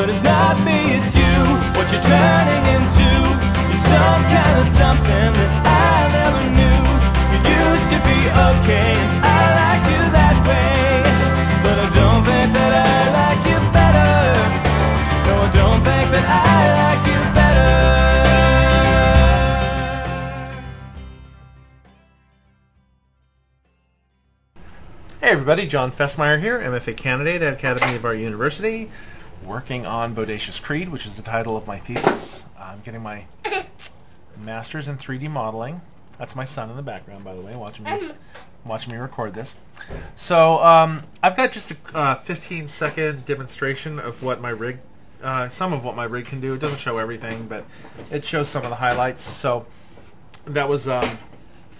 But it's not me, it's you. What you're turning into is some kind of something that I never knew. You used to be okay, and I you that way. But I don't think that I like you better. No, I don't think that I like you better. Hey everybody, John Fessmeyer here, MFA candidate at Academy of Art University, working on Bodacious Creed, which is the title of my thesis. I'm getting my master's in 3D modeling. That's my son in the background, by the way, watching me watching me record this. So um, I've got just a uh, 15 second demonstration of what my rig, uh, some of what my rig can do. It doesn't show everything, but it shows some of the highlights. So that was um,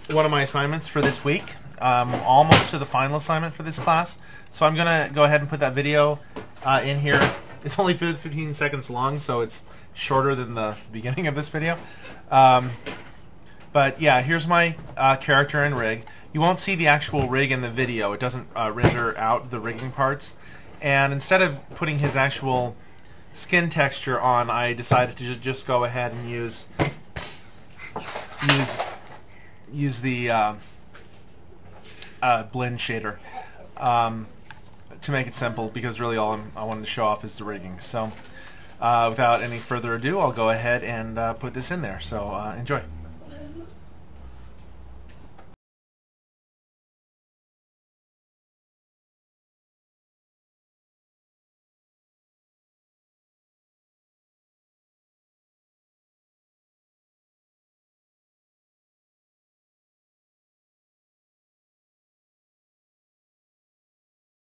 one of my assignments for this week. Um, almost to the final assignment for this class. So I'm gonna go ahead and put that video uh, in here. It's only 15 seconds long, so it's shorter than the beginning of this video. Um, but yeah, here's my uh, character and rig. You won't see the actual rig in the video. It doesn't uh, render out the rigging parts. And instead of putting his actual skin texture on, I decided to just go ahead and use use use the uh, uh, blend shader um, to make it simple because really all I'm, I wanted to show off is the rigging. So uh, without any further ado, I'll go ahead and uh, put this in there. So uh, enjoy.